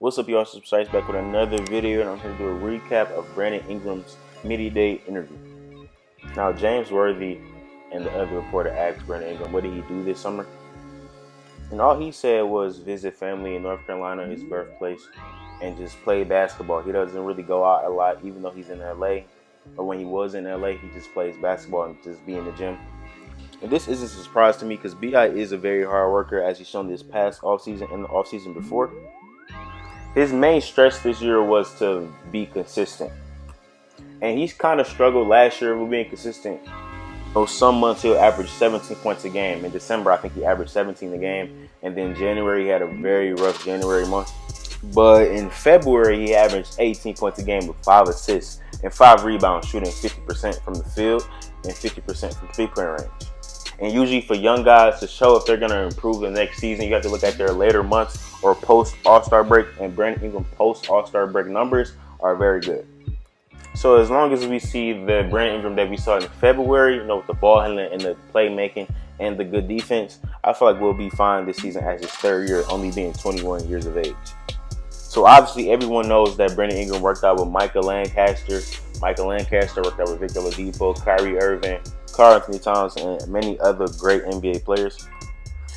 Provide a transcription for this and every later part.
What's up, y'all? Subscribe back with another video, and I'm here to do a recap of Brandon Ingram's media day interview. Now, James Worthy and the other reporter asked Brandon Ingram, what did he do this summer? And all he said was visit family in North Carolina, his birthplace, and just play basketball. He doesn't really go out a lot, even though he's in LA. But when he was in LA, he just plays basketball and just be in the gym. And this isn't a surprise to me because BI is a very hard worker, as he's shown this past offseason and the offseason before. His main stress this year was to be consistent. And he's kind of struggled last year with being consistent. So some months he'll average 17 points a game. In December, I think he averaged 17 a game. And then January, he had a very rough January month. But in February, he averaged 18 points a game with five assists and five rebounds, shooting 50% from the field and 50% from three-point range. And usually for young guys to show if they're going to improve the next season, you have to look at their later months or post All-Star break. And Brandon Ingram post All-Star break numbers are very good. So as long as we see the Brandon Ingram that we saw in February, you know, with the ball handling and the playmaking and the good defense, I feel like we'll be fine this season as his third year, only being 21 years of age. So obviously everyone knows that Brandon Ingram worked out with Michael Lancaster. Michael Lancaster worked out with Victor Oladipo, Kyrie Irving, Karl-Anthony Towns, and many other great NBA players.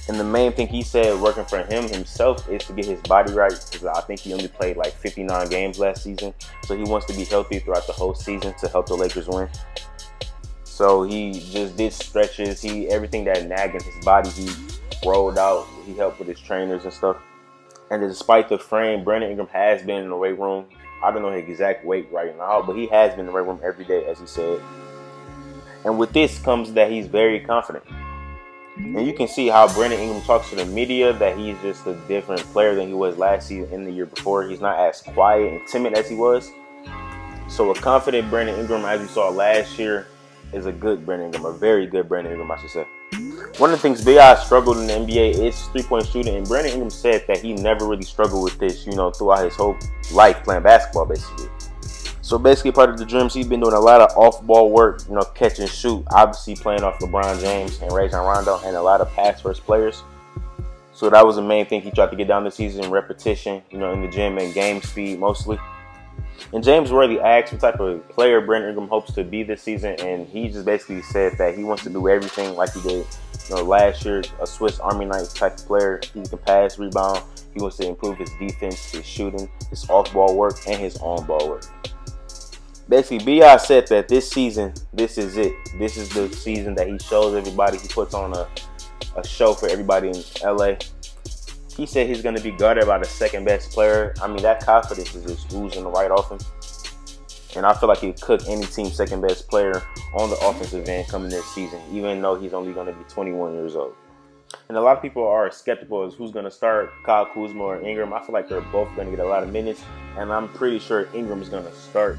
And the main thing he said working for him himself is to get his body right because I think he only played like 59 games last season. So he wants to be healthy throughout the whole season to help the Lakers win. So he just did stretches. He everything that nagged in his body, he rolled out. He helped with his trainers and stuff. And despite the frame, Brandon Ingram has been in the weight room. I don't know his exact weight right now, but he has been in the weight room every day, as he said. And with this comes that he's very confident. And you can see how Brandon Ingram talks to the media that he's just a different player than he was last season and the year before. He's not as quiet and timid as he was. So a confident Brandon Ingram, as you saw last year, is a good Brandon Ingram, a very good Brandon Ingram, I should say. One of the things Bi struggled in the NBA is three-point shooting, and Brandon Ingram said that he never really struggled with this, you know, throughout his whole life playing basketball, basically. So basically, part of the dreams, he's been doing a lot of off-ball work, you know, catch and shoot. Obviously, playing off LeBron James and Rajon Rondo, and a lot of pass-first players. So that was the main thing he tried to get down this season: repetition, you know, in the gym and game speed mostly. And James Worthy asked what type of player Brent Ingram hopes to be this season, and he just basically said that he wants to do everything like he did, you know, last year, a Swiss Army knife type of player. He can pass, rebound. He wants to improve his defense, his shooting, his off-ball work, and his on-ball work basically Bi said that this season, this is it. This is the season that he shows everybody. He puts on a, a show for everybody in LA. He said he's going to be guarded by the second best player. I mean, that confidence is just oozing right off him. And I feel like he cook any team second best player on the offensive end coming this season, even though he's only going to be 21 years old. And a lot of people are skeptical as who's going to start Kyle Kuzma or Ingram. I feel like they're both going to get a lot of minutes, and I'm pretty sure Ingram is going to start.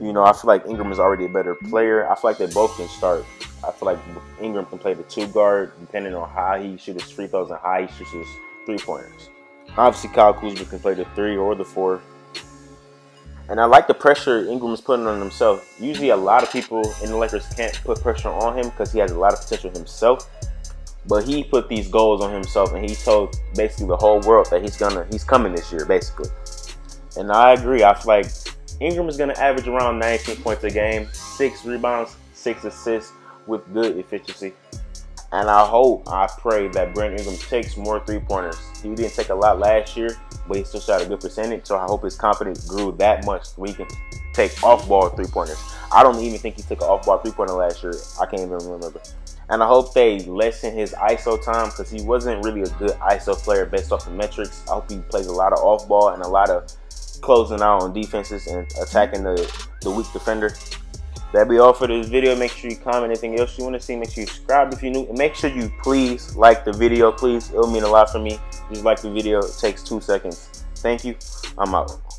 You know, I feel like Ingram is already a better player. I feel like they both can start. I feel like Ingram can play the two guard depending on how he shoots his free throws and how he shoots his three pointers. Obviously, Kyle Kuzma can play the three or the four. And I like the pressure Ingram is putting on himself. Usually, a lot of people in the Lakers can't put pressure on him because he has a lot of potential himself. But he put these goals on himself, and he told basically the whole world that he's gonna he's coming this year, basically. And I agree. I feel like Ingram is going to average around 19 points a game, six rebounds, six assists with good efficiency. And I hope, I pray that Brent Ingram takes more three pointers. He didn't take a lot last year, but he still shot a good percentage. So I hope his confidence grew that much so he can take off ball three pointers. I don't even think he took an off ball three pointer last year. I can't even remember. And I hope they lessen his ISO time because he wasn't really a good ISO player based off the metrics. I hope he plays a lot of off ball and a lot of closing out on defenses and attacking the, the weak defender. That'll be all for this video. Make sure you comment anything else you want to see. Make sure you subscribe if you're new. And make sure you please like the video. Please, it'll mean a lot for me. Just like the video. It takes two seconds. Thank you. I'm out.